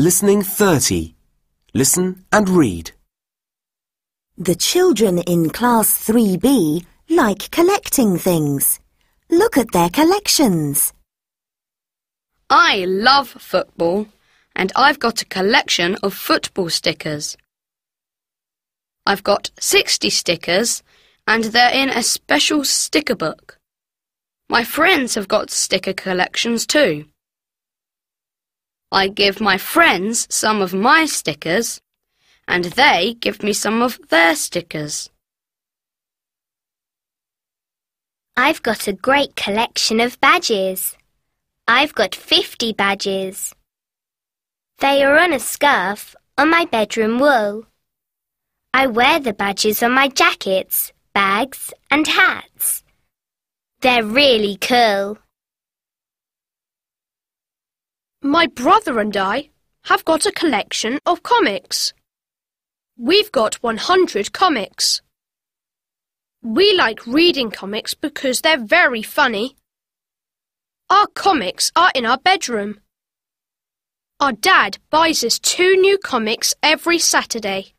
Listening 30. Listen and read. The children in Class 3B like collecting things. Look at their collections. I love football and I've got a collection of football stickers. I've got 60 stickers and they're in a special sticker book. My friends have got sticker collections too. I give my friends some of my stickers and they give me some of their stickers. I've got a great collection of badges. I've got 50 badges. They are on a scarf on my bedroom wall. I wear the badges on my jackets, bags and hats. They're really cool. My brother and I have got a collection of comics. We've got 100 comics. We like reading comics because they're very funny. Our comics are in our bedroom. Our dad buys us two new comics every Saturday.